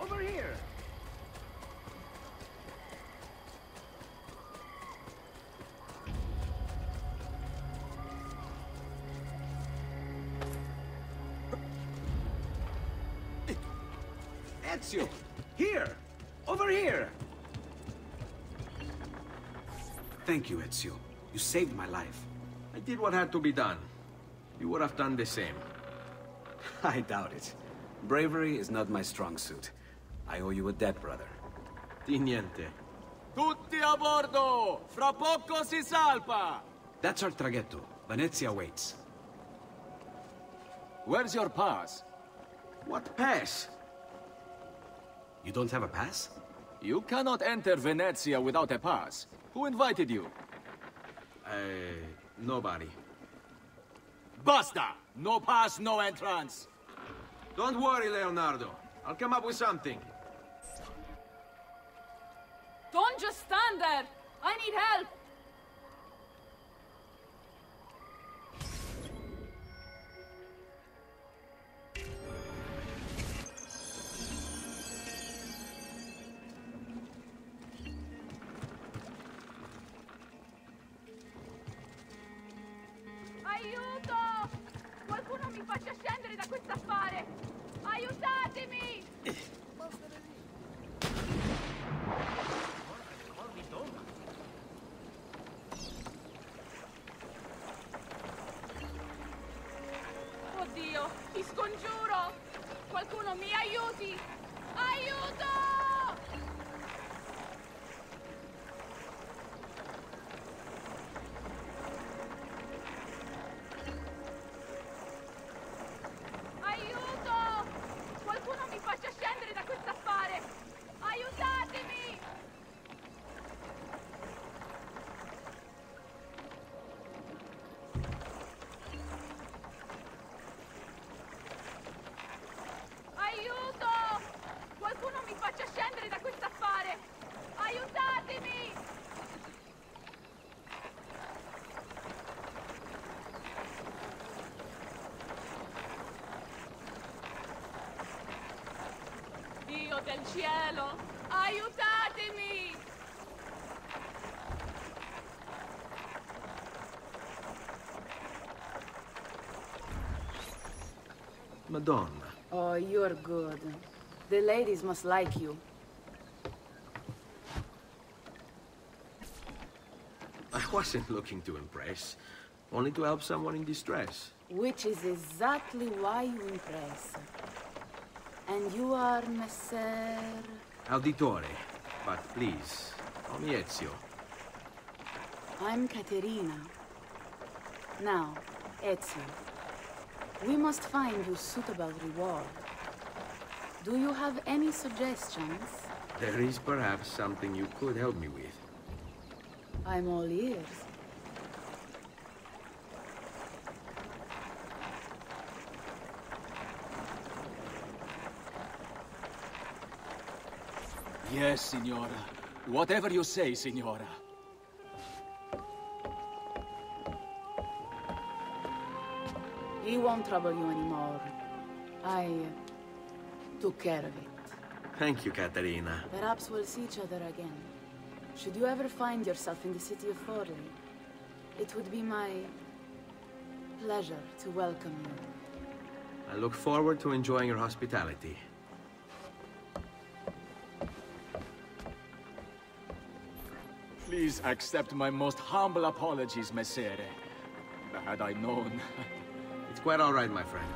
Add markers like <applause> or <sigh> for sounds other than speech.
Over here! Ezio! Here! Over here! Ezio! Here! Over here! Thank you, Ezio. You saved my life. I did what had to be done. You would have done the same. <laughs> I doubt it. Bravery is not my strong suit. I owe you a debt, brother. Di niente. Tutti a bordo! Fra poco si salpa! That's our traghetto. Venezia waits. Where's your pass? What pass? You don't have a pass? You cannot enter Venezia without a pass. Who invited you? Uh, nobody. Basta! No pass, no entrance! Don't worry, Leonardo. I'll come up with something. Just stand there! I need help! Qualcuno mi faccia scendere da questo affare! Aiutatemi! Ti scongiuro! Qualcuno mi aiuti! Aiuto! Dio del cielo! Aiutatemi! Madonna. Oh, you're good. The ladies must like you. I wasn't looking to impress. Only to help someone in distress. Which is exactly why you impress. And you are Messer... Auditore. But please, call me Ezio. I'm Caterina. Now, Ezio. We must find you suitable reward. Do you have any suggestions? There is perhaps something you could help me with. I'm all ears. Yes, signora. Whatever you say, signora. He won't trouble you anymore. I uh, took care of it. Thank you, Caterina. Perhaps we'll see each other again. Should you ever find yourself in the city of Forli, it would be my pleasure to welcome you. I look forward to enjoying your hospitality. Please accept my most humble apologies, Messere. Had I known... <laughs> It's quite all right, my friend.